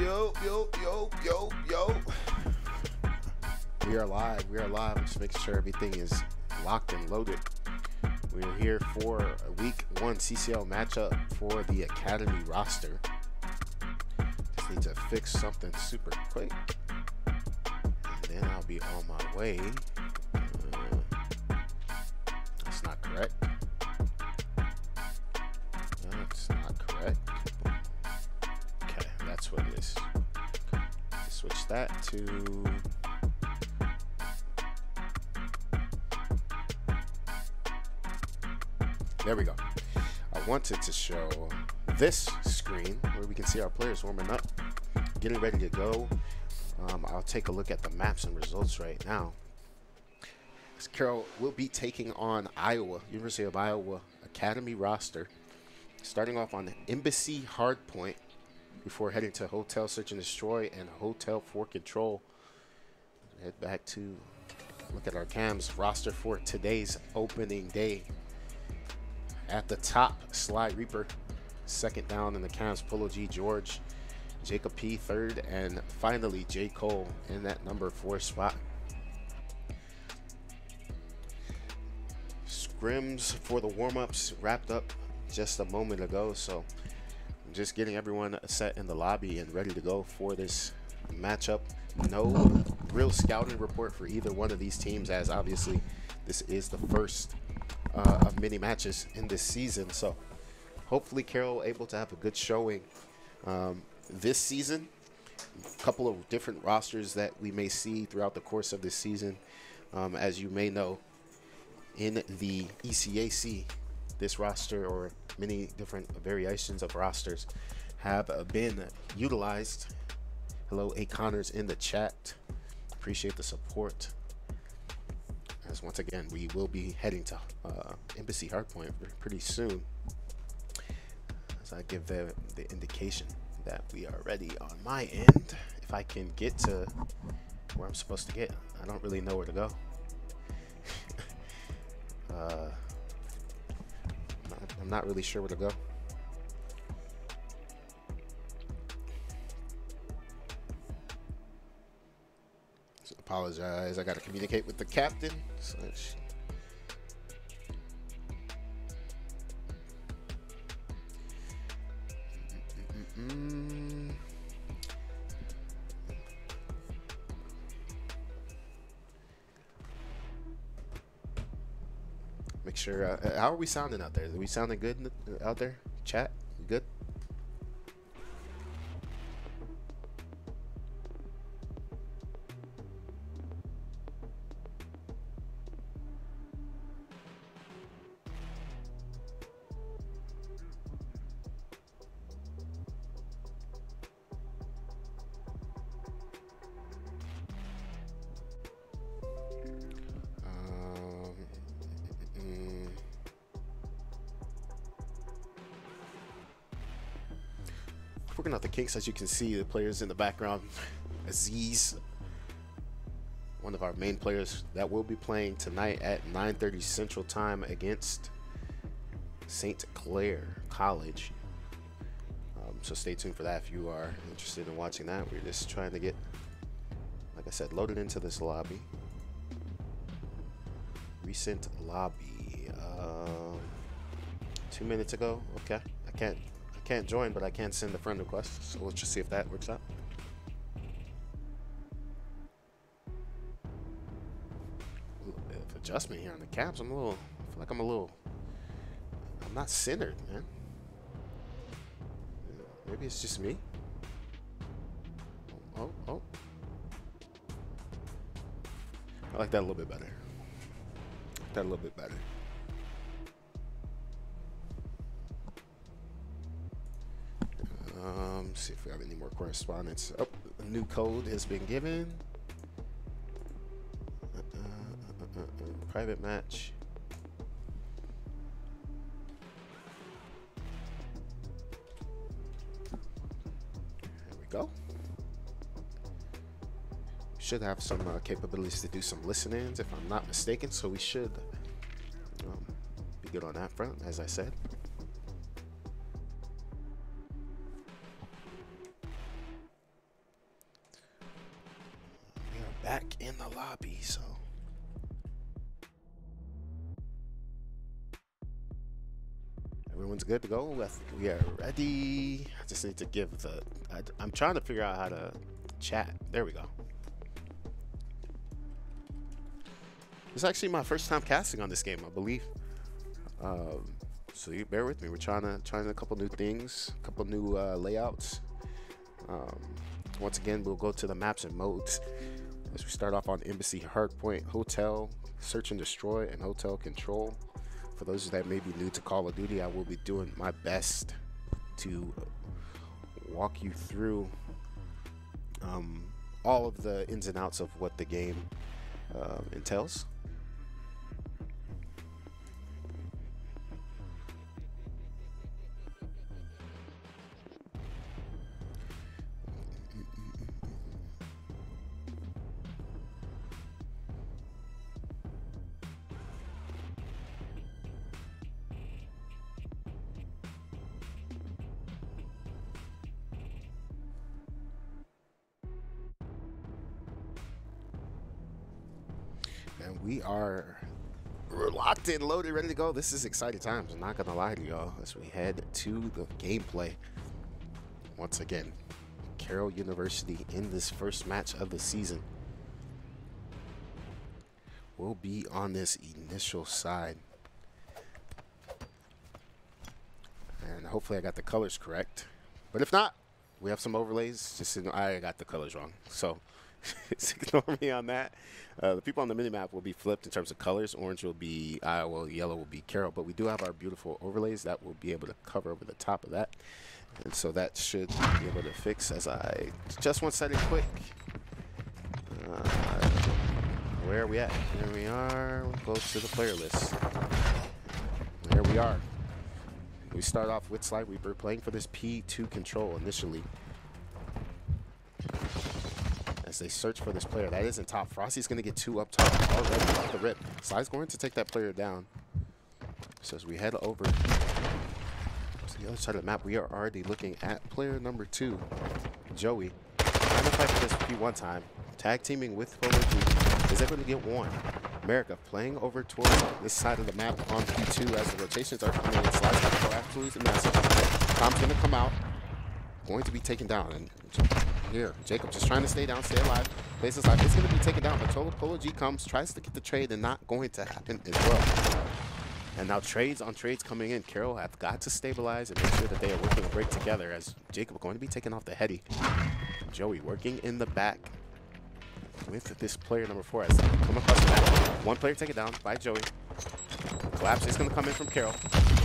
yo, yo, yo, yo, yo. We are live. We are live. Just making sure everything is locked and loaded. We are here for a week one CCL matchup for the Academy roster. Just need to fix something super quick. And then I'll be on my way. That to There we go. I wanted to show this screen where we can see our players warming up, getting ready to go. Um, I'll take a look at the maps and results right now. Carroll will be taking on Iowa, University of Iowa Academy roster, starting off on the Embassy Hardpoint before heading to Hotel Search and Destroy and Hotel for Control. Head back to look at our cams roster for today's opening day. At the top, Sly Reaper, second down in the cams, Polo G George, Jacob P third, and finally J Cole in that number four spot. Scrims for the warm-ups wrapped up just a moment ago, so just getting everyone set in the lobby and ready to go for this matchup. No real scouting report for either one of these teams, as obviously this is the first uh, of many matches in this season. So hopefully Carroll able to have a good showing um, this season. A couple of different rosters that we may see throughout the course of this season. Um, as you may know, in the ECAC, this roster or many different variations of rosters have been utilized. Hello, A. Connors in the chat. Appreciate the support as once again we will be heading to uh, Embassy Hardpoint pretty soon. As I give the, the indication that we are ready on my end. If I can get to where I'm supposed to get, I don't really know where to go. uh, I'm, not, really sure where to go. apologize. I got to communicate with the captain. Make sure. Uh, how are we sounding out there? Are we sounding good out there? Chat, as you can see the players in the background Aziz one of our main players that will be playing tonight at 9:30 Central Time against St. Clair College. Um, so stay tuned for that if you are interested in watching that. We're just trying to get, like I said, loaded into this lobby. Recent lobby. Um, two minutes ago. Okay, I can't can't join, but I can send a friend request. So let's just see if that works out. Adjustment here on the caps. I'm a little. I feel like I'm a little. I'm not centered, man. Maybe it's just me. Oh, oh, oh. I like that a little bit better. that a little bit better. Um, see if we have any more correspondence. Oh, a new code has been given. Uh, uh, uh, private match. There we go. Should have some uh, capabilities to do some listen-ins, if I'm not mistaken. So we should um, be good on that front, as I said. So. Everyone's good to go. We are ready. I just need to give the. I, I'm trying to figure out how to chat. There we go. It's actually my first time casting on this game, I believe. Um, so you bear with me. We're trying to trying a couple new things, a couple new uh, layouts. Um, once again, we'll go to the maps and modes. As we start off on Embassy Hardpoint, Hotel, Search and Destroy, and Hotel Control. For those that may be new to Call of Duty, I will be doing my best to walk you through um, all of the ins and outs of what the game uh, entails. And we are locked in, loaded, ready to go. This is exciting times. I'm not gonna lie to y'all as we head to the gameplay. Once again, Carroll University in this first match of the season will be on this initial side. And hopefully I got the colors correct. But if not, we have some overlays. Just in, I got the colors wrong. So ignore me on that. Uh, the people on the mini map will be flipped in terms of colors. Orange will be Iowa, yellow will be Carroll. But we do have our beautiful overlays that will be able to cover over the top of that. And so that should be able to fix as I just one setting quick. Uh, where are we at? Here we are. Go to the player list. There we are. We start off with Sly Reaper playing for this P2 control initially they search for this player. That isn't top. Frosty's going to get two up top already off the rip. Sly's going to take that player down. So as we head over to the other side of the map, we are already looking at player number two, Joey. Trying to fight for this P1 time. Tag teaming with Polo. Is able to get one. America playing over towards this side of the map on P2 as the rotations are coming in. Sly's going to go absolutely massive. Tom's going to come out. Going to be taken down. And here. Jacob just trying to stay down, stay alive. His life. It's going to be taken down. But Cholo Polo G comes, tries to get the trade, and not going to happen as well. And now trades on trades coming in. Carroll have got to stabilize and make sure that they are working a break together as Jacob going to be taking off the heady. Joey working in the back with this player number four as come across the back. One player taken down by Joey. Collapse is going to come in from Carroll.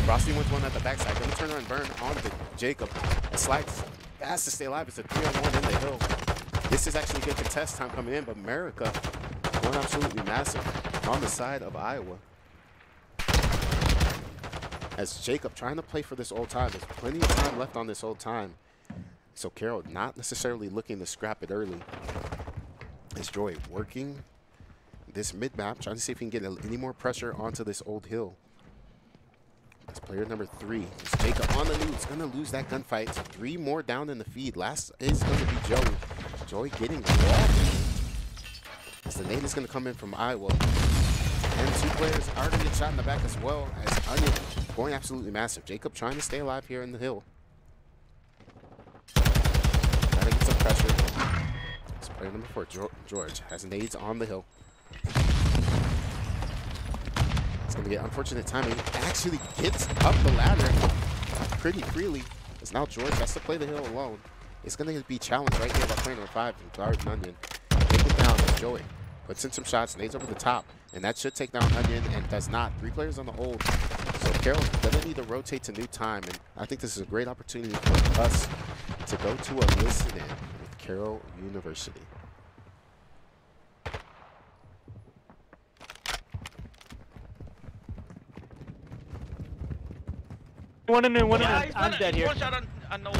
Frosty wins one at the backside. Going to turn around and burn on the Jacob. A slides has to stay alive. It's a 3 on 1 in the hill. This is actually a good contest time coming in, but America going absolutely massive on the side of Iowa. As Jacob trying to play for this old time. There's plenty of time left on this old time. So Carroll not necessarily looking to scrap it early. As Joy working this mid-map, trying to see if he can get any more pressure onto this old hill. That's player number three. Jacob on the loose. Gonna lose that gunfight. Three more down in the feed. Last is gonna be Joey. Joey getting walked. As the nade is gonna come in from Iowa. And two players are gonna get shot in the back as well as Onion going absolutely massive. Jacob trying to stay alive here in the hill. Gotta get some pressure. That's player number four, George, has nades on the hill. It's going to get unfortunate timing. Actually gets up the ladder pretty freely. It's now George has to play the hill alone. It's going to be challenged right here by player number five, Guard Onion. Take it down as Joey. Puts in some shots, nades over the top, and that should take down Onion, and does not. Three players on the hold. So Carroll's going to need to rotate to new time, and I think this is a great opportunity for us to go to a listen-in with Carroll University. One in there, one yeah, in there. I'm dead here. One shot on, on old.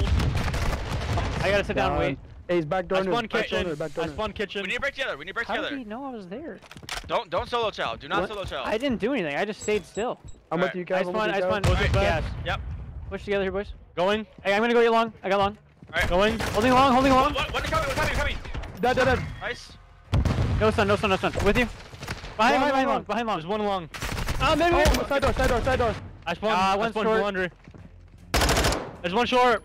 I gotta sit down, down wait. Hey, he's back door. I spawn kitchen. Back door I spawn kitchen. We need to break together. We need to break How together. How did he know I was there? Don't don't solo chow. Do not what? solo chow. I didn't do anything. I just stayed still. I'm with you guys. I spawned. I spawned. Right, gas. Yep. Push together here, boys. Going. Hey, I'm gonna go get long. I got long. Alright. Going. Holding long. Holding long. What? What? Coming. What? Coming. Coming. Dead. Dead. Dead. Nice. No stun, no stun, no stun. With you. Behind, behind, behind long, long, behind long. There's one long. Ah, mid, mid. Oh, side door, side door, side door. I spawned, Uh, I one's spawned short. laundry. There's one short.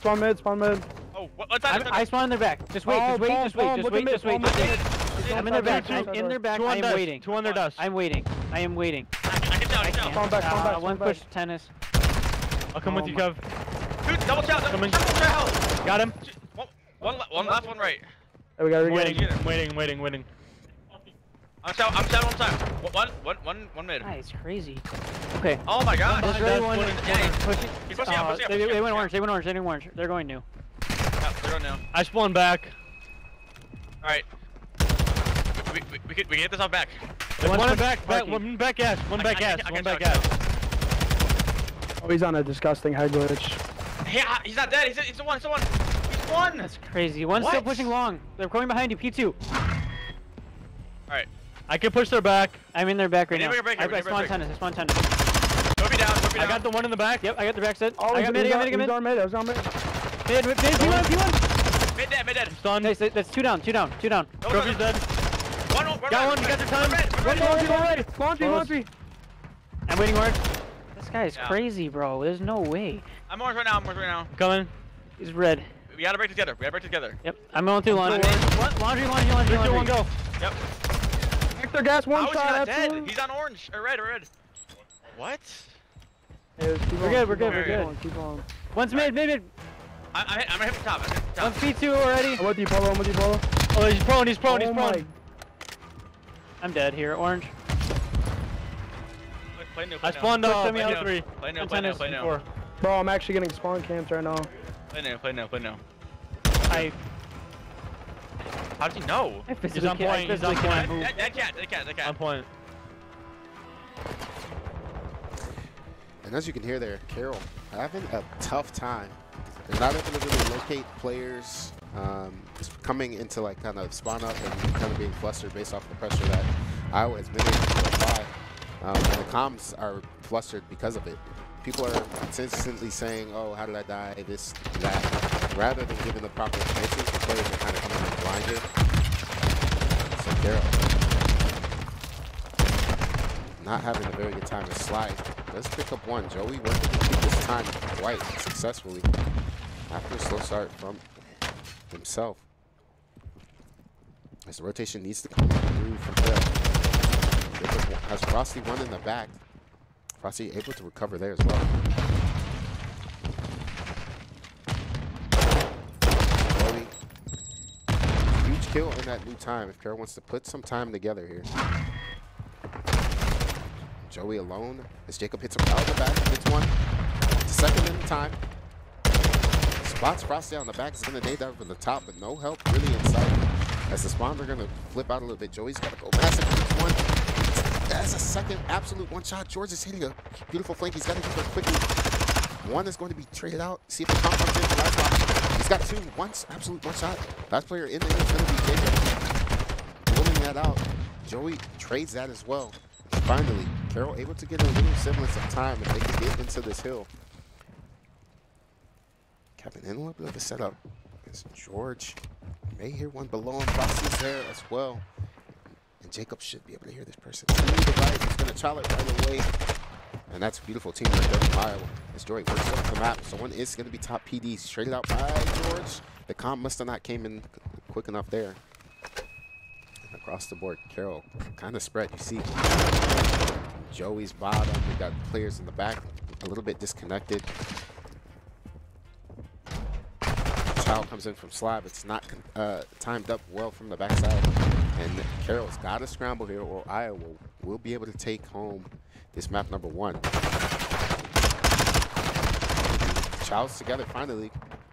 Spawn mid, spawn mid. Oh, what, what's I, that? I spawned in their back. Just wait, Oh, just wait, bomb, just wait, bomb, just wait, the just wait. mid, just wait. I'm in their back. Two, I'm in their back. Two I'm dust. waiting. Two under dust. I'm waiting. I am waiting. I, I down, I get down. Spawn back, spawn back, Uh, one spawn back. push tennis. I'll come Oh with you, my- Kev. Dude, double chow, double Coming. chow. Got him. One, one, le- one left, one right. There we go, we got waiting, it. Get it. waiting, waiting, waiting. I'm chow, I'm chow one time. One, one, one, one mid. Ah, it's crazy. Okay. Oh my god. There's Behind really us, one. one in- Yeah, Pushing. He's pushing up, Uh, pushing up, they, pushing they went orange. They went orange. They went orange. They're going new. Yeah, they're going now. I spawned back. Alright. We, we, we, can, we can get this off back. There's One's one back, back, one back gas, one I- back I- gas, I- I one back you, I gas. Oh, he's on a disgusting head glitch. Yeah, he's not dead. He's, he's the one. He's the one. He's one. That's crazy. One's still pushing long. They're coming behind you. P2. Alright. I can push their back. I'm in their back right now. to I, I need spawned break tennis. I spawned tennis. Go be down. Go be I got the one in the back. Yep, I got the back set. Oh, I got mid, I got mid, I he's got on mid, he's on mid. mid. Mid, mid, P1, P1. Mid dead, mid dead. Stunned. Nice, that- that's two down, two down, two down. No, no, Trophy's no. dead. One, one, one, Got one, red, you got your time. red, red, One red. laundry, one. Laundry, I'm waiting orange. This guy is Yeah. crazy, bro. There's no way. I'm orange right now. I'm orange right now. Coming. He's red. We gotta break together. We gotta break together. Yep, I'm going through laundry. I'm in. What? Laundry, laundry, laundry, Three, two, one, go. Yep. Hector gas, one How is he shot, not dead? He's on orange or red or red. What? Yeah, just keep We're on, good, we're good, we're good. on, Keep on. One's mid, mid, mid. I, I, I'm gonna hit the top. I'm gonna hit the One's top. P2 already. I'm with you, Polo, I'm with you, Polo. Oh, he's prone, he's prone, he's oh prone. my I'm dead here. Orange. Play, play new. Play I new. spawned Push uh, them out. play three. Play new. I'm Play new. tennis Play new. Four. Bro, I'm actually getting spawn camps right now. Play new. Play new. Play new. I, How does he know? He's on can't, point, he's physically on cannot That, move. that, that cat. That cat. That cat. On point. And as you can hear there, Carroll having a tough time. They're not able to really locate players. Um, just coming into like kind of spawn up and kind of being flustered based off the pressure that Iowa has been able to apply. Um, and the comms are flustered because of it. People are consistently saying, "Oh, how did I die?" This, that, rather than giving the proper answers. The players are kind of coming in blind here. So Carroll not having a very good time to slide. Does pick up one. Joey working to keep this time quite successfully after a slow start from himself. As the rotation needs to come through from there. Has Frosty one in the back. Frosty able to recover there as well. Joey. Huge kill in that new time if Carroll wants to put some time together here. Joey alone as Jacob hits him out of the back, hits one. Second in time. Spots Frosty on the back, is gonna nade that from the top, but no help really inside. As the spawn, they're gonna flip out a little bit. Joey's gotta go massive hits one. That's a second absolute one shot. George is hitting a beautiful flank. He's gotta get there quickly. One is going to be traded out. See if the comp comes in. He's got two. Once absolute one shot. Last player in there is gonna be Jacob. Pulling that out. Joey trades that as well. Finally, Carroll able to get a little semblance of time if they can get into this hill. Kevin in a little bit of a setup. As George may hear one below him. Frosty's there as well. And Jacob should be able to hear this person. To the he's going to try it right away. And that's beautiful team teamwork there from Iowa. As Joey works up the map. So one is going to be top PD. Straight out by George. The comp must have not came in quick enough there. And across the board, Carroll kind of spread. You see Joey's bottom. We got players in the back a little bit disconnected. Child comes in from slab. It's not uh, timed up well from the backside. And Carroll's got to scramble here or Iowa will be able to take home this map number one. Child's together finally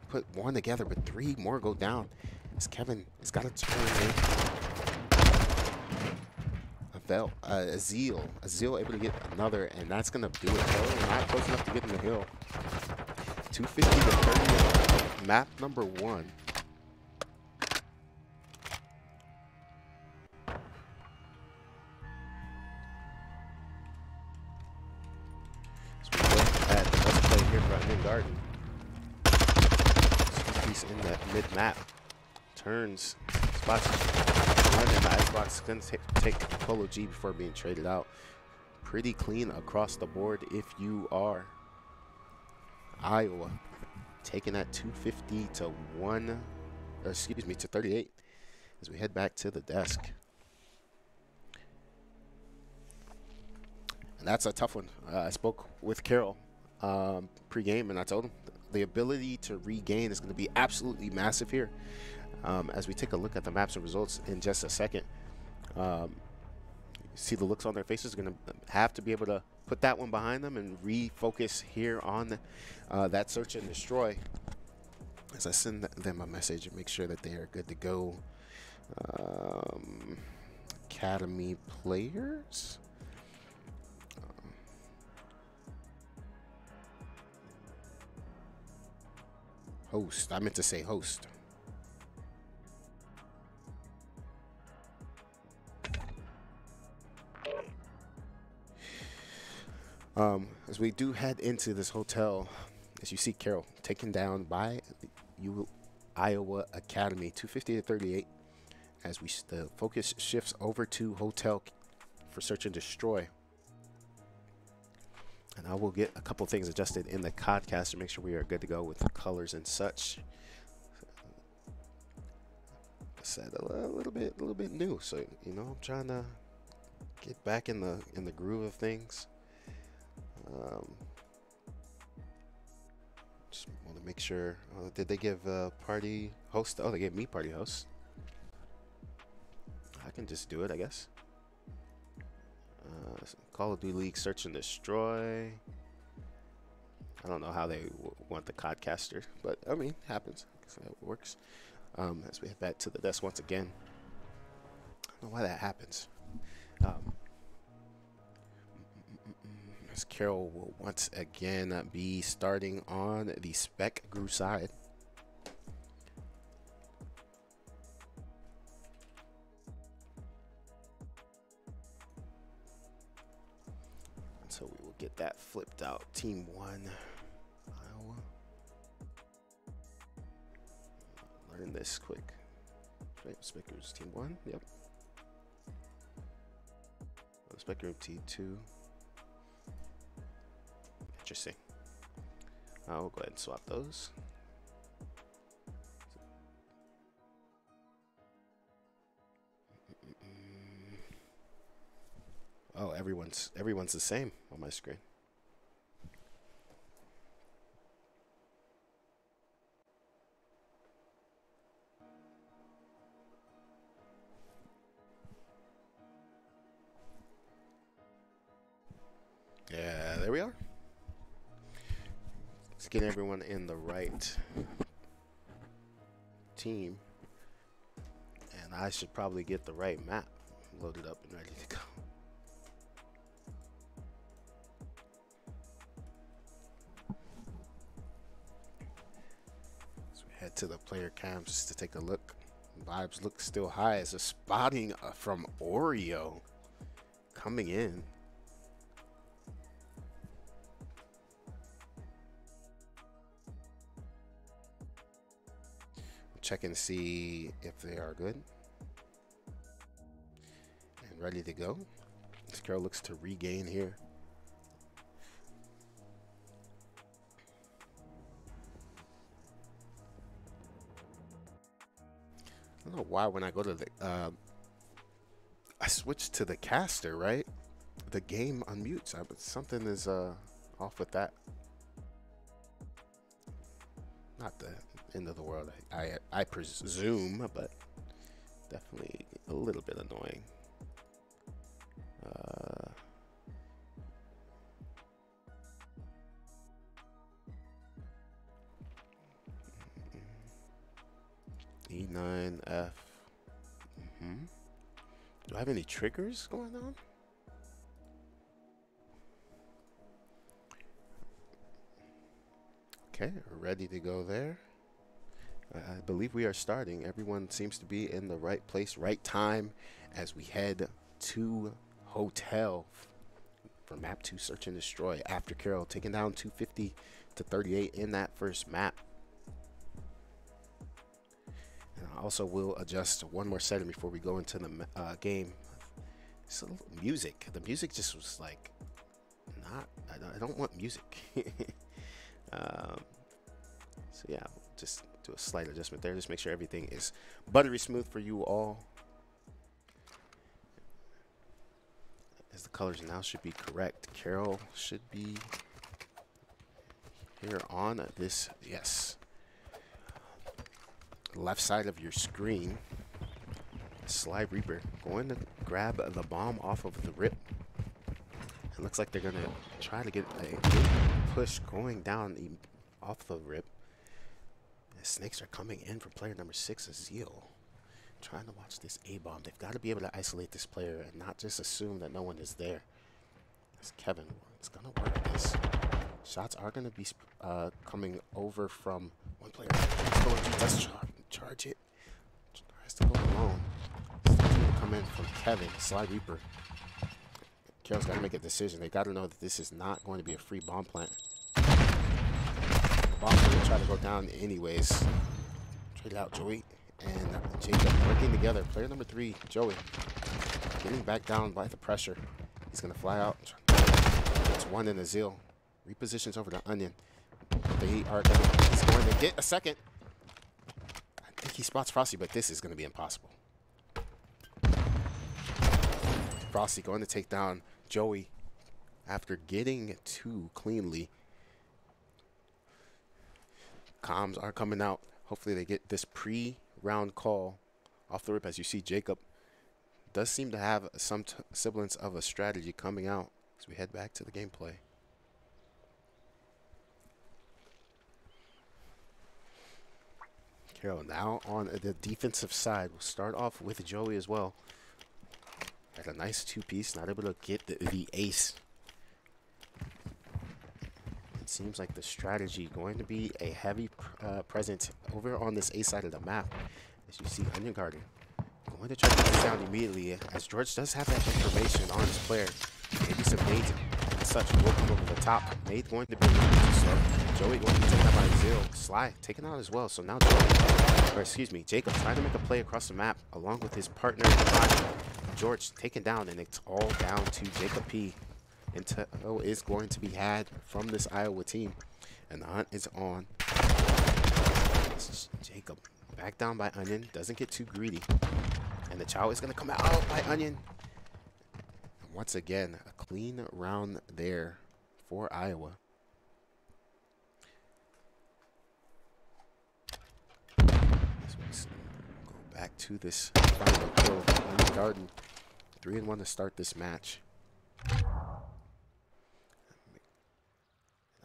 put one together, but three more go down. It's Kevin It's got to turn in. Vel, uh, Azil. Azil able to get another, and that's going to do it. Though. Not close enough to get in the hill. 250 to 30. Map number one. Map. Turns. Spots Icebox going to take Polo G before being traded out. Pretty clean across the board if you are Iowa. Taking that 250 to 1, excuse me, to 38 as we head back to the desk. And that's a tough one. Uh, I spoke with Carol um, pregame, and I told him the ability to regain is going to be absolutely massive here. Um, as we take a look at the maps and results in just a second, um, see the looks on their faces. Going to have to be able to put that one behind them and refocus here on uh, that search and destroy. As I send them a message and make sure that they are good to go. Um, academy players. Host. I meant to say host. Um, as we do head into this hotel, as you see Carroll taken down by the U Iowa Academy, 250 to 38. As we the focus shifts over to hotel for search and destroy. And I will get a couple things adjusted in the codcast to make sure we are good to go with the colors and such. I said a little bit, a little bit new, so you know I'm trying to get back in the in the groove of things. Um, just want to make sure. Uh, did they give uh, party host? Oh, they gave me party host. I can just do it, I guess. Uh, Call of Duty League Search and Destroy. I don't know how they want the codcaster, but I mean, happens. So it works. Um, as we head back to the desk once again. I don't know why that happens. Um, as Carroll will once again be starting on the SpecGru side. Out. Team one, Iowa. Learn this quick. Right, Speckers team one. Yep. Specker T2. Interesting. Uh, we'll go ahead and swap those. Oh, everyone's everyone's the same on my screen. In the right team. And I should probably get the right map loaded up and ready to go. So we head to the player cams just to take a look. Vibes look still high as a spotting uh, from Oreo coming in. Check and see if they are good and ready to go. This girl looks to regain here. I don't know why when I go to the, uh, I switch to the caster, right? The game unmutes. I, but something is uh, off with that. Not the end of the world, I, I, I presume, but definitely a little bit annoying. Uh, E9F. Mm -hmm. Do I have any triggers going on? Okay, ready to go there. I believe we are starting. Everyone seems to be in the right place, right time as we head to hotel for map 2 search and destroy after Carroll taking down 250 to 38 in that first map. And I also will adjust one more setting before we go into the uh, game. So music, the music just was like not. I don't, want music. um, so yeah, just do a slight adjustment there. Just make sure everything is buttery smooth for you all. As the colors now should be correct. Carroll should be here on this. Yes. Left side of your screen. Sly Reaper going to grab the bomb off of the rip. It looks like they're going to try to get a push going down off the rip. Snakes are coming in for player number six, Zeal. Trying to watch this A bomb. They've got to be able to isolate this player and not just assume that no one is there. It's Kevin. It's going to work this. Shots are going to be uh, coming over from one player. Does char- charge it. Tries to go alone. Going to come in from Kevin, Sly Reaper. Carroll's got to make a decision. They got to know that this is not going to be a free bomb plant. Going to try to go down anyways. Trade out Joey and Jacob working together. Player number three, Joey, getting back down by the pressure. He's to fly out. It's one in the Zeal. Repositions over to Onion. They are to, he's going to get a second. I think he spots Frosty, but this is to be impossible. Frosty going to take down Joey after getting two cleanly. Comms are coming out. Hopefully they get this pre-round call off the rip. As you see, Jacob does seem to have some semblance of a strategy coming out as we head back to the gameplay. Carroll now on the defensive side. We'll start off with Joey as well. Got a nice two-piece, not able to get the, the ace. Seems like the strategy going to be a heavy uh, presence over on this A side of the map. As you see, Onion Garden going to try to get down immediately, as George does have that information on his player. Maybe some nades and such will come over the top. Nade going to be too. Joey going to be taken out by Zil. Sly taken out as well. So now Joey, or excuse me, Jacob trying to make a play across the map along with his partner. George taken down, and it's all down to Jacob P. Intel is going to be had from this Iowa team, and the hunt is on. This is Jacob back down by Onion, doesn't get too greedy, and the Chow is going to come out by Onion. And once again, a clean round there for Iowa. Go back to this final kill in the garden. Three and one to start this match.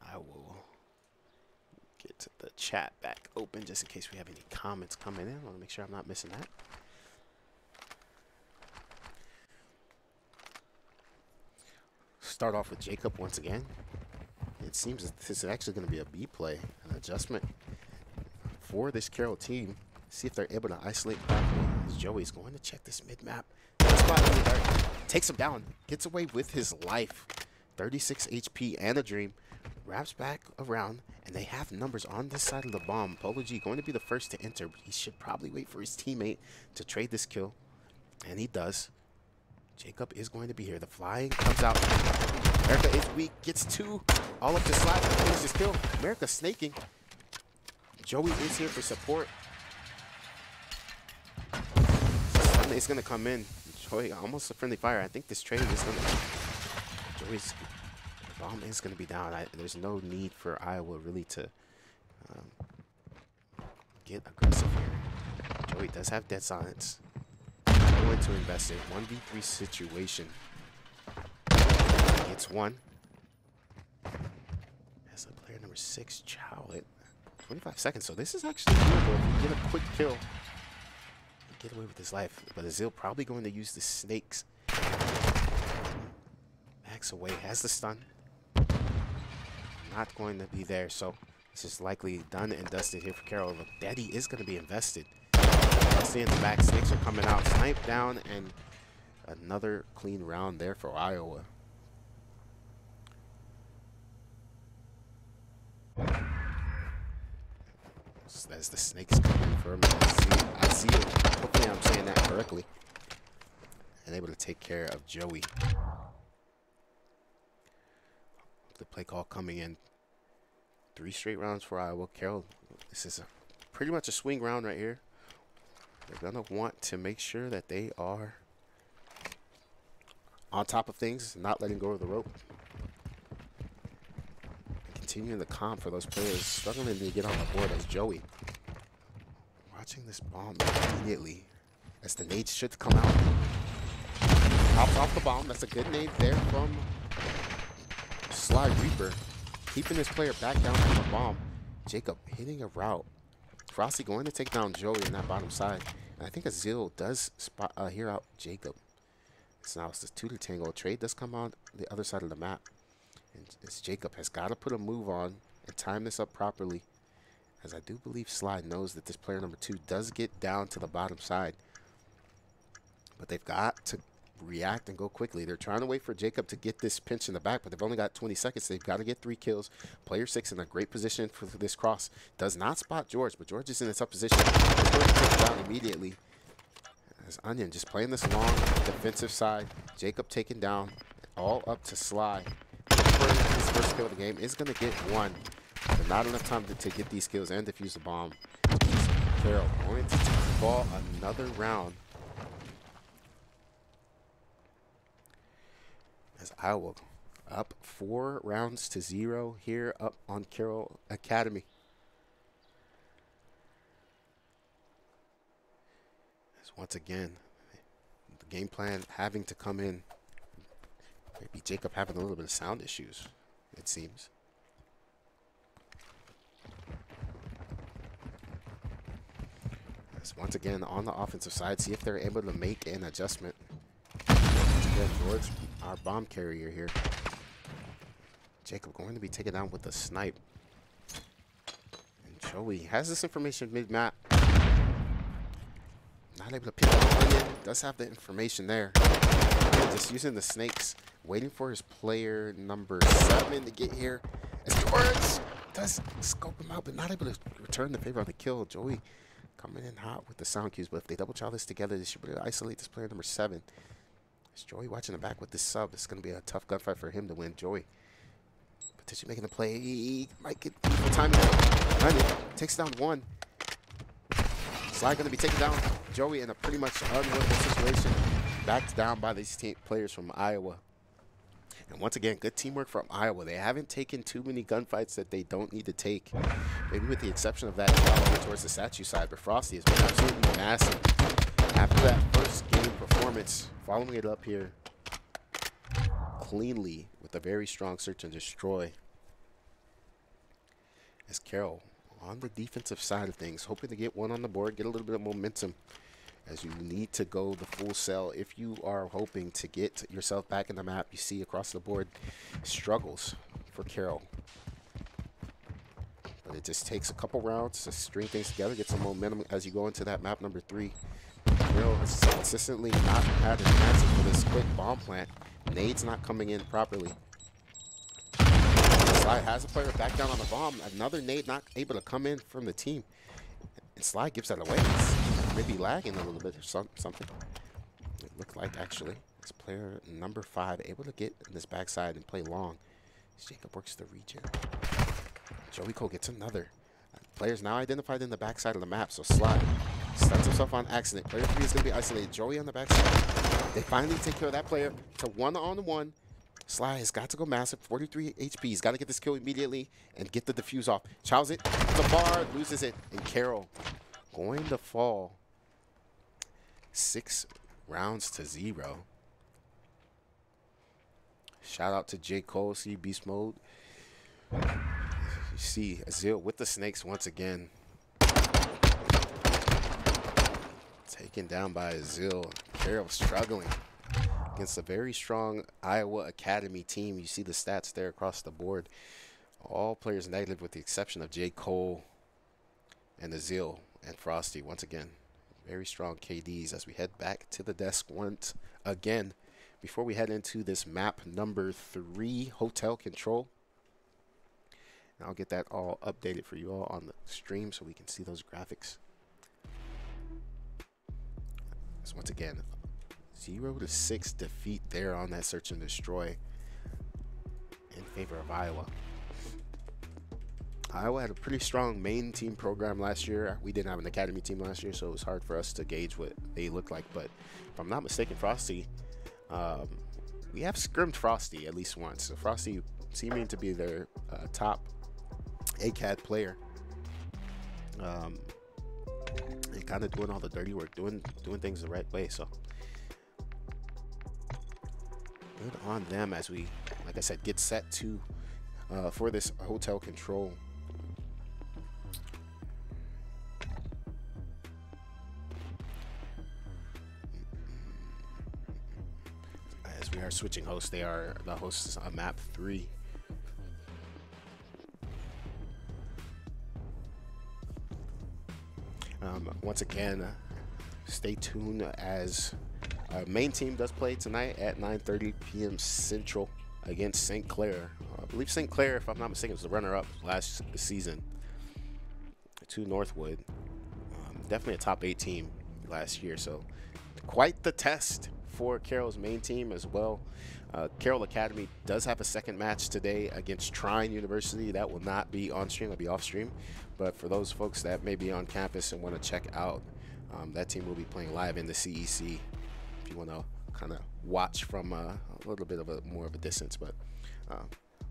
I will get the chat back open just in case we have any comments coming in. I want to make sure I'm not missing that. Start off with Jacob once again. It seems that this is actually going to be a B play, an adjustment for this Carroll team. See if they're able to isolate properly. As Joey's going to check this mid map. Takes him down. Gets away with his life. 36 HP and a dream. Wraps back around. And they have numbers on this side of the bomb. Polo G going to be the first to enter. But he should probably wait for his teammate to trade this kill. And he does. Jacob is going to be here. The flying comes out. America is weak. Gets two. All up to slide. Finishes his kill. America snaking. Joey is here for support. Sunday is going to come in. Joey, almost a friendly fire. I think this trade is going to... Joey's bomb is going to be down. I, there's no need for Iowa really to um, get aggressive here. Joey does have dead silence. No to invest it. 1v3 situation. Gets one. As a player number six, Chowlet. 25 seconds, so this is actually doable get a quick kill. Get away with his life. But Azil probably going to use the snakes. Max away, has the stun. Not going to be there, so this is likely done and dusted here for Carroll. Look, Daddy is going to be invested. In the back, snakes are coming out. Snipe down, and another clean round there for Iowa. As the snakes come in for him. see it. hopefully I'm saying that correctly. And able to take care of Joey. The play call coming in. Three straight rounds for Iowa. Carroll, this is a, pretty much a swing round right here. They're going to want to make sure that they are on top of things, not letting go of the rope. Continuing the comp for those players struggling to get on the board as Joey. Watching this bomb immediately as the nades should come out. Pops off the bomb. That's a good nade there from Sly Reaper. Keeping this player back down from the bomb. Jacob hitting a route. Frosty going to take down Joey in that bottom side. And I think Azil does spot uh, hear out Jacob. So now it's this two to tango. Trade does come on the other side of the map. And it's Jacob has got to put a move on and time this up properly. As I do believe Sly knows that this player number two does get down to the bottom side. But they've got to react and go quickly. They're trying to wait for Jacob to get this pinch in the back, but they've only got 20 seconds. They've got to get three kills. Player six in a great position for this cross. Does not spot George, but George is in a tough position. He's going it down immediately. As Onion just playing this long defensive side. Jacob taken down. All up to Sly. His first kill of the game is going to get one. But not enough time to, to get these kills and defuse the bomb. Carroll going to fall another round. As Iowa up four rounds to zero here up on Carroll Academy. As once again, the game plan having to come in. Maybe Jacob having a little bit of sound issues, it seems. As once again, on the offensive side, see if they're able to make an adjustment. George, our bomb carrier here. Jacob going to be taken down with a snipe. And Joey has this information mid-map. Not able to pick up onion. Does have the information there. Just using the snakes. Waiting for his player number seven to get here. As George does scope him out, but not able to return the favor on the kill. Joey coming in hot with the sound cues, but if they double chow this together, they should be able to isolate this player number seven. Is Joey watching the back with this sub? It's going to be a tough gunfight for him to win. Joey potentially making the play. Might get time. Takes down one. Slide going to be taken down. Joey in a pretty much unwinnable situation. Backed down by these players from Iowa. And once again, good teamwork from Iowa. They haven't taken too many gunfights that they don't need to take. Maybe with the exception of that uh, towards the statue side. But Frosty has been absolutely massive. After that first game performance, following it up here cleanly with a very strong search and destroy. As Carroll on the defensive side of things, hoping to get one on the board, get a little bit of momentum as you need to go the full sell if you are hoping to get yourself back in the map. You see across the board struggles for Carroll. But it just takes a couple rounds to string things together, get some momentum as you go into that map number three. Carroll has consistently not had an answer for this quick bomb plant. Nade's not coming in properly. Sly has a player back down on the bomb. Another nade not able to come in from the team. And Sly gives that away. He's maybe lagging a little bit or some, something. It looked like actually. This player number five able to get in this backside and play long. As Jacob works the region. Joey Cole gets another. Players now identified in the backside of the map. So Sly stuns himself on accident. Player three is going to be isolated. Joey on the backside. They finally take care of that player to one on one. Sly has got to go massive. 43 HP. He's got to get this kill immediately and get the defuse off. Chows it. The bar loses it. And Carroll going to fall six rounds to zero. Shout out to J. Cole, see Beast Mode. You see Azil with the snakes once again. Taken down by Azil. Carroll struggling against a very strong Iowa Academy team. You see the stats there across the board. All players negative with the exception of J. Cole and Azil and Frosty. Once again, very strong KDs as we head back to the desk once again. Before we head into this map number three, Hotel Control. I'll get that all updated for you all on the stream so we can see those graphics. Once again, zero to six defeat there on that search and destroy in favor of Iowa. Iowa had a pretty strong main team program last year. We didn't have an academy team last year, so it was hard for us to gauge what they looked like. But if I'm not mistaken, Frosty, um, we have scrimmed Frosty at least once. So Frosty seeming to be their uh, top ACAD player. Um, kind of doing all the dirty work, doing doing things the right way. So good on them as we, like I said, get set to uh, for this hotel control. As we are switching hosts, they are the hosts on map three. Um, once again, uh, stay tuned as our main team does play tonight at 9:30 p.m. Central against St. Clair. I believe St. Clair, if I'm not mistaken, was the runner-up last season to Northwood. Um, definitely a top eight team last year, so quite the test for Carroll's main team as well. Uh, Carroll Academy does have a second match today against Trine University. That will not be on stream; it'll be off stream. But for those folks that may be on campus and want to check out, um, that team will be playing live in the CEC. If you want to kind of watch from uh, a little bit of a more of a distance, but uh,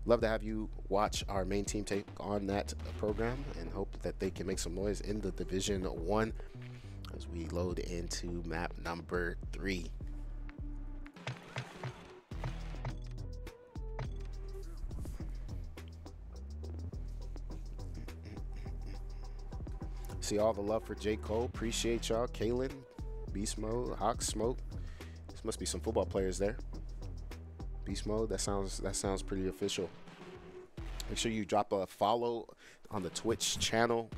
love to have you watch our main team take on that program and hope that they can make some noise in the Division One as we load into map number three. See all the love for J. Cole. Appreciate y'all. Kalen, Beast Mode, Hawk Smoke. This must be some football players there. Beast Mode. That sounds that sounds pretty official. Make sure you drop a follow on the Twitch channel.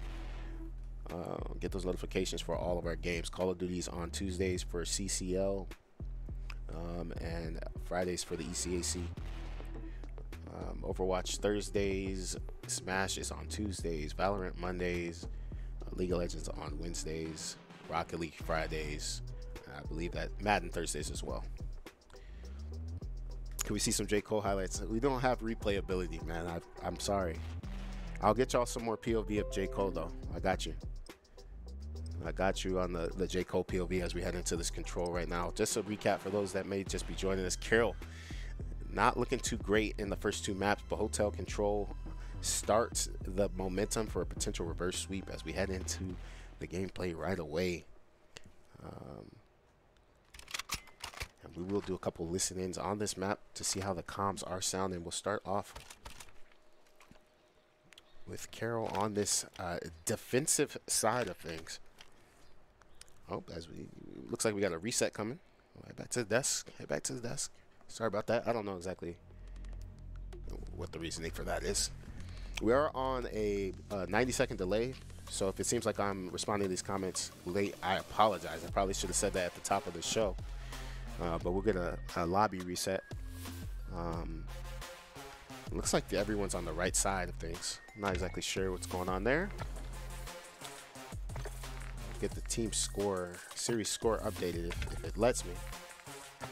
Uh, get those notifications for all of our games. Call of Duty's on Tuesdays for CCL um, and Fridays for the ECAC. Um, Overwatch Thursdays. Smash is on Tuesdays. Valorant Mondays. League of Legends on Wednesdays. Rocket League Fridays. I believe that Madden Thursdays as well. Can we see some J. Cole highlights? We don't have replayability, man. I, I'm sorry. I'll get y'all some more POV of J. Cole, though. I got you. I got you on the, the J. Cole POV as we head into this control right now. Just a recap for those that may just be joining us. Carroll, not looking too great in the first two maps, but Hotel Control starts the momentum for a potential reverse sweep as we head into the gameplay right away. Um, and we will do a couple listen-ins on this map to see how the comms are sounding. We'll start off with Carroll on this uh, defensive side of things. Oh, as we looks like we got a reset coming. Head back to the desk. Head back to the desk. Sorry about that. I don't know exactly what the reasoning for that is. We are on a uh, 90 second delay, so if it seems like I'm responding to these comments late, I apologize. I probably should have said that at the top of the show. Uh, but we'll get a, a lobby reset. Um, looks like everyone's on the right side of things. Not exactly sure what's going on there. Get the team score, series score updated if, if it lets me. I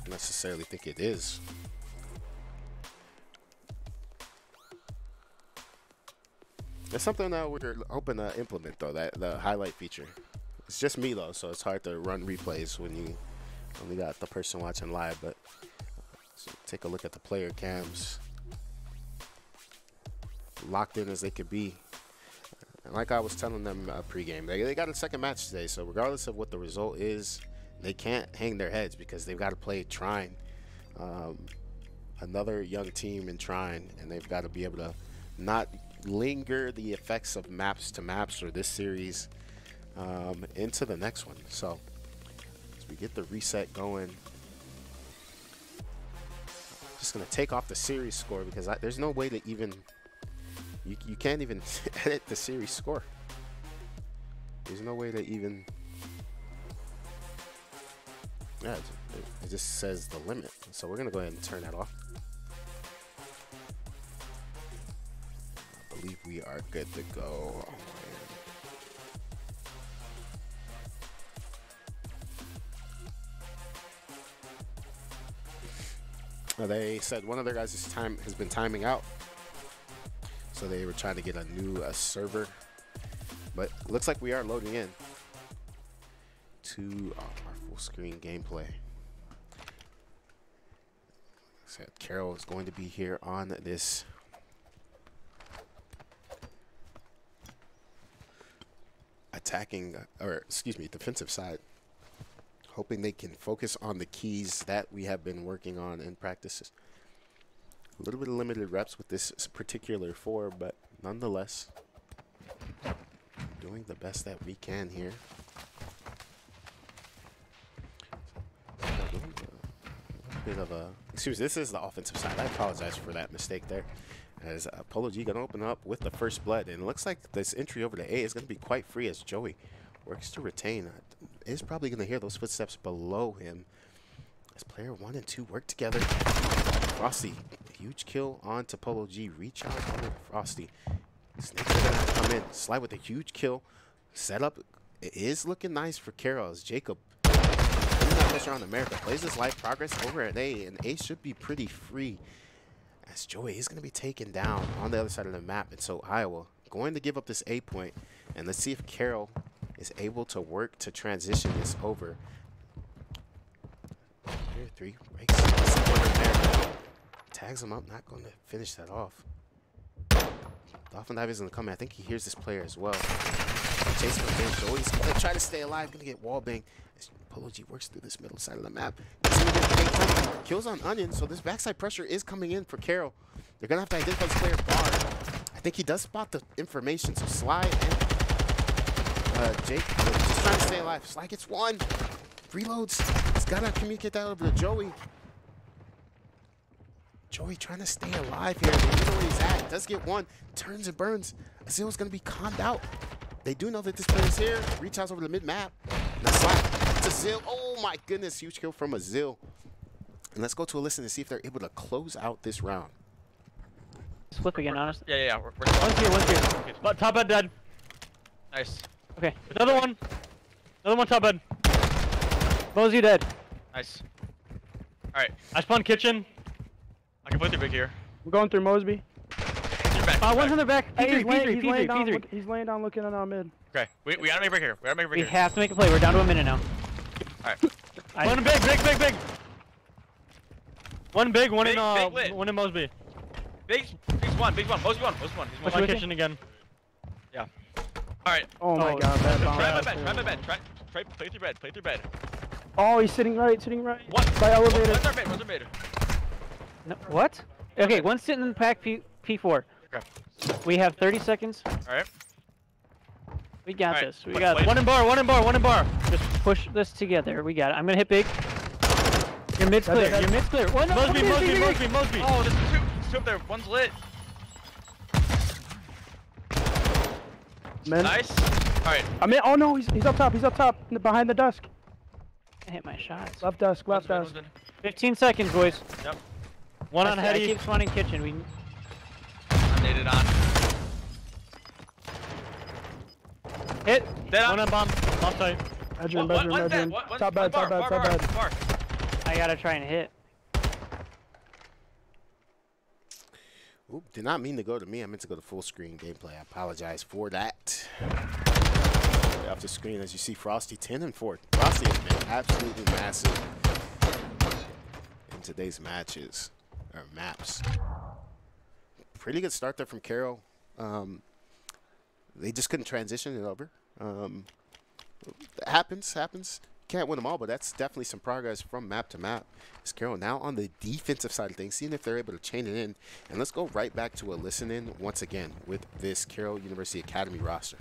don't necessarily think it is. It's something that we're hoping to implement though, that the highlight feature. It's just me though, so it's hard to run replays when you only got the person watching live, but so take a look at the player cams. Locked in as they could be. And like I was telling them uh, pregame, they, they got a second match today, so regardless of what the result is, they can't hang their heads because they've got to play Trine. Um, another young team in Trine, and they've got to be able to not linger the effects of maps to maps or this series um, into the next one. So as we get the reset going, just gonna take off the series score because I, there's no way to even you, you can't even edit the series score. There's no way to even yeah, it, it just says the limit. So we're gonna go ahead and turn that off. Believe we are good to go. Uh, They said one of their guys' time has been timing out, so they were trying to get a new uh, server. But looks like we are loading in to uh, our full screen gameplay. Said Carroll is going to be here on this attacking, or excuse me, defensive side. Hoping they can focus on the keys that we have been working on in practices. A little bit of limited reps with this particular four, but nonetheless, doing the best that we can here. Bit of a excuse me, this is the offensive side. I apologize for that mistake there. As Polo G gonna open up with the first blood, and it looks like this entry over to A is gonna be quite free as Joey works to retain. Uh, is probably gonna hear those footsteps below him. As player one and two work together. Frosty, huge kill on to Polo G. Reach out on Frosty. Snakes gonna come in, slide with a huge kill. Setup it is looking nice for Carroll as Jacob pressure America. Plays his life progress over at A, and A should be pretty free. As Joey is going to be taken down on the other side of the map. And so Iowa going to give up this A point. And let's see if Carroll is able to work to transition this over. Here, three breaks. Tags him up, not going to finish that off. Dolphin Dive is going to come in. I think he hears this player as well. Chase him again. Joey's going to try to stay alive. Going to get wall bang. G works through this middle side of the map. Kills on Onion. So this backside pressure is coming in for Carroll. They're going to have to identify this player bar. I think he does spot the information. So Sly and uh, Jake just trying to stay alive. Sly gets one. Reloads. He's got to communicate that over to Joey. Joey trying to stay alive here. They know where he's at. Does get one. Turns and burns. Azil's going to be conned out. They do know that this player's here. Reach out over the mid map. Now slide. It's Azil. Oh my goodness. Huge kill from Azil. And let's go to a listen to see if they're able to close out this round. Flip again, honestly. Yeah, yeah, yeah. We're, we're One's here, one's here. But top bed dead. nice, Okay. Another one. Another one top bed. Mosey dead. nice. All right, I spawned kitchen. I can put the big here. I'm going through Mosby. You're back. Uh, you're one's on back. the back. Hey, P3, laying, P3, he's, laying P3, down, P3. look, he's laying down looking at our mid. Okay, we, we gotta make a break here. We gotta make a break We here. have to make a play. We're down to a minute now. All right. One big, big, big, big. One big, one in uh, big one in Mosby. Big, big one, big one. Mosby one, Mosby one. He's one. Push Push my kitchen again. Yeah. All right. Oh my Oh, god, bad bomb. Try my bed. Try my bed. Try, try, play through bed. Play through bed. Oh, he's sitting right, sitting right. One. By elevator. What's our bid? What's our bid? no, what? Okay, one's sitting in pack P, P4. Okay. We have 30 seconds. All right. We got Alright, this. We wait, got wait. this. One in bar, one in bar, one in bar. Just push this together. We got it. I'm gonna hit big. Your mid's clear. dead, Your mid's clear. One, Mosby, okay, Mosby, big, big, Mosby, big. Mosby. Oh, there's two, there's two up there. One's lit. Man. Nice. All right. I mean, oh no, he's, he's up top, he's up top, behind the desk. I hit my shots. Left desk, One's left mid, desk. one's 15 seconds, boys. Yep. One I, on I heady. keep spawning kitchen. We I made it on. Hit. Dead on. One on bomb. Left side. Bedroom, One- one- bedroom, one's dead. bedroom. One- one's- Top one bed, top bar, bed, top bar, bed. bar. I gotta try and hit. Oop, did not mean to go to me. I meant to go to full screen gameplay. I apologize for that. Way Off the screen, as you see, Frosty 10 and 4. Frosty has been absolutely massive in today's matches or maps. Pretty good start there from Carroll. Um, they just couldn't transition it over. Um, that happens, happens. Can't win them all, but that's definitely some progress from map to map. Is Carroll now on the defensive side of things, seeing if they're able to chain it in. And let's go right back to a listen in once again with this Carroll University Academy roster.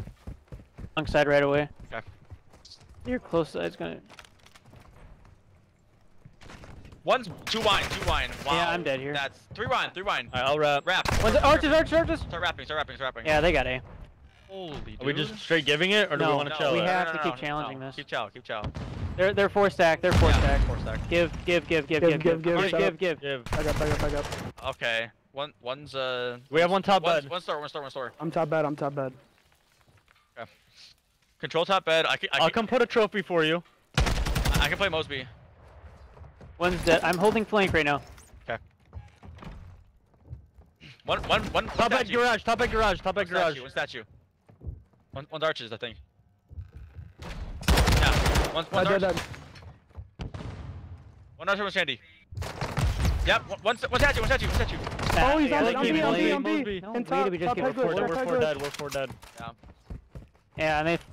Long side right away. Okay. Your close side's gonna. One's two wine, two wine. Wow. Yeah, I'm dead here. That's three wine, three wine. Alright, I'll wrap. Wrap. One's arches, arches, arches. Start wrapping, start wrapping, start wrapping. Yeah, they got A. Holy dude. Are we just straight giving it, or do we want to no, chill? we it? have to keep challenging this. Keep chow, keep chow. They're they're four stack. They're four Yeah, stack. four stack. Give, give, give, give, Give, give, give, give, give, give, up. give. Give. Back up, back up, back up. Okay. one, one's uh. We have one top one's, bed. One store, one store, one store. I'm top bed. I'm top bed. Okay. Control top bed. I can, I I'll come put a trophy for you. I can play Mosby. One's dead. I'm holding flank right now. Okay. One, one, one. one Top bed garage. Top bed garage. Top bed garage. statue. One statue. One, one's arches, I think. Yeah. One, I one's did arches. that. One archer, one shandy. Yep. One, one, one statue. One statue. One statue. Oh, he's on, Mosby, on B, on B, on B. Mosby. No, In wait, top, we just top get head We're glitch, four, top we're head four glitch. dead. We're four dead. Yeah. Yeah, and if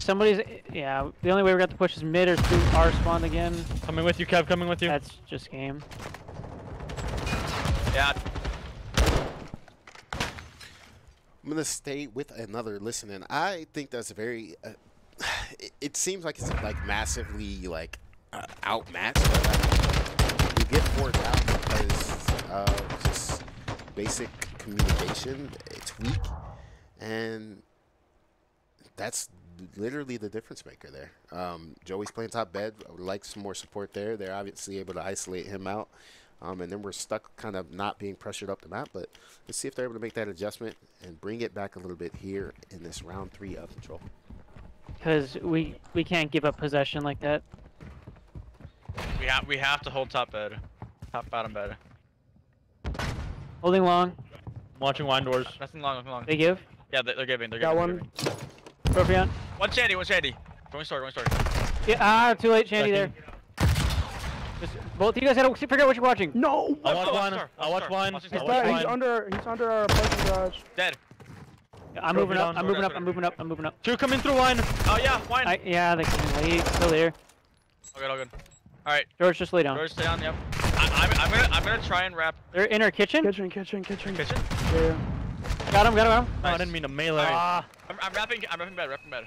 somebody's yeah, the only way we got to push is mid or through our spawn again. Coming with you, Kev. Coming with you. That's just game. Yeah. I'm gonna stay with another listening. I think that's very. Uh, it, it seems like it's like massively like uh, outmatched. But we get four down because of just basic communication. It's weak, and that's literally the difference maker there. Um, Joey's playing top bed. I would like some more support there. They're obviously able to isolate him out. Um, and then we're stuck kind of not being pressured up the map. But let's see if they're able to make that adjustment and bring it back a little bit here in this round three of control. Because we we can't give up possession like that. We have, we have to hold top bed. Top bottom bed. Holding long. I'm watching wine doors. Nothing long, nothing long. They give. Yeah, they- they're giving. They're Got giving. one. they're giving. Trophy on. One shandy. One shandy. Going store. Going store. Yeah. Ah, too late, Shandy Second. there. Just, both of you guys had to figure out what you're watching. No. I'll watch Watch wine. I'll watch watch star, wine. He's, star. I'll back, watch he's under. He's under our parking garage. Dead. I'm Trophy moving up. down. I'm moving up. I'm moving up. I'm moving up. Two coming through wine. Oh yeah, wine. I, yeah, they came late. Still there. All good. All good. All right. George, just lay down. George, stay down. Yep. I, I'm, I'm gonna, I'm gonna try and wrap They're in our kitchen. Kitchen, kitchen, kitchen. kitchen. Yeah. Got him. Got him. Got him. Oh, I didn't mean to melee. Alright. Ah. I'm, I'm wrapping. I'm wrapping bed. Wrapping bed.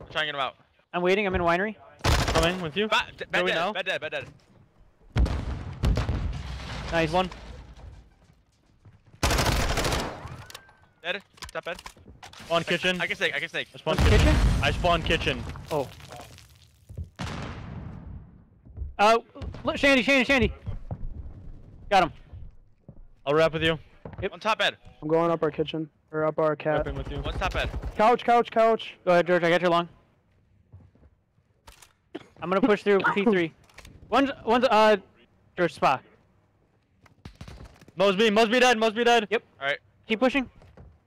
I'm trying to get him out. I'm waiting. I'm in winery. Coming with you. Ba- d- bed Joey dead. now? Bed dead. Bed dead. Nice One. Dead. Top bed. Spawn kitchen. I can snake. I can snake. I spawn Kitchen? kitchen. I spawn kitchen. Oh. Uh, look, Shandy, Shandy, Shandy. Got him. I'll wrap with you. One top bed. I'm going up our kitchen or up our cat. Wrapping with you. One's top bed. Couch, couch, couch. Go ahead, George. I got your long. I'm gonna push through P3. One's, one's, uh, George spa. Mosby. Mosby dead. Mosby dead. Yep. All right. Keep pushing.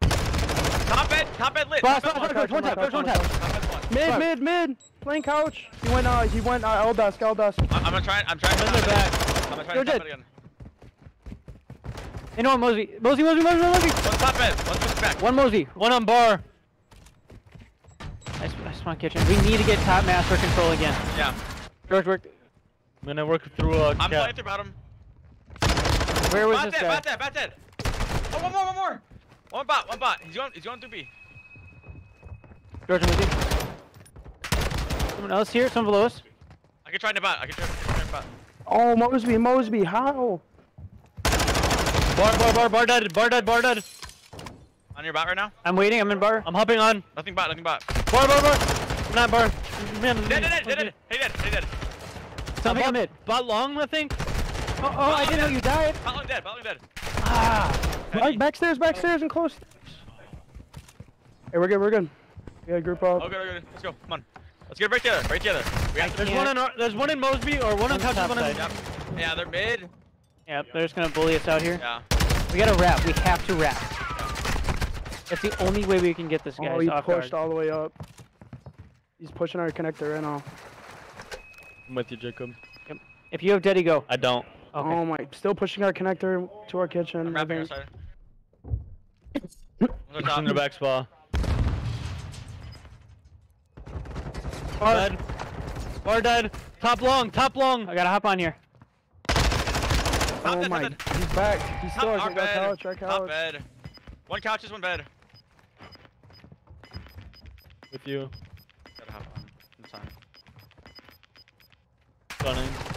Top bed. Top bed lit. Spot, Top spot, bed spot, one. George. One tap. George, one tap. Top bed one. Mid, Fuck. mid, mid. Playing couch. He went. Uh, he went. Uh, L desk, L desk. I'm, I'm gonna try. I'm trying. I'm to in their back. I'm gonna try You're to top dead. bed again. You know what, Mosby? Mosby, Mosby, Mosby, Mosby. One top bed. One push back. One Mosby. One on bar. Nice, nice kitchen. We need to get top master control again. Yeah. George, work. I'm gonna work through a I'm cat. playing through bottom. Where was Bot this dead. guy? Bot dead. Bot dead. Oh, one more. One more. One bot. One bot. He's going. He's going through B. George, I'm with you. Someone else here? Someone below us? I can try the bot. I can try, I can try bot. Oh, Mosby, Mosby. How? Bar, bar, bar, bar dead. Bar dead. Bar dead. On your bot right now? I'm waiting. I'm in bar. I'm hopping on. Nothing bot. Nothing bot. Bar, bar, bar. Not bar. Man, Dead. Dead. Dead. Dead. Dead. Hey, dead. Hey, dead. Something bot, I'm mid. bot long, I think. Oh, oh, I didn't know you died. Bot long dead. Bot long dead. Ah. Right, backstairs, backstairs, and close. Hey, we're good. We're good. We gotta group up. Oh, good. Good. Let's go. Come on. Let's get right together. Right together. We have to. There's one in. Our, there's one in Mosby or one On Couch. top One in. Yep. Yeah, they're mid. Yeah, they're just gonna bully us out here. Yeah. We gotta wrap. We have to wrap. That's the only way we can get this oh, guy Oh, he off pushed guard. all the way up. He's pushing our connector right now. I'm with you, Jacob. If you have Deddy, go. I don't. Okay. Oh my! Still pushing our connector to our kitchen. I'm I wrapping our think. side. One's on in the back spa. Bar. Dead. Bar dead. Top long. Top long. I gotta hop on here. Oh dead, my! top He's back. He's still Top, our our bed. couch. Our Top bed. One couch is one bed. With you. Gotta hop on. It's time. Stunning.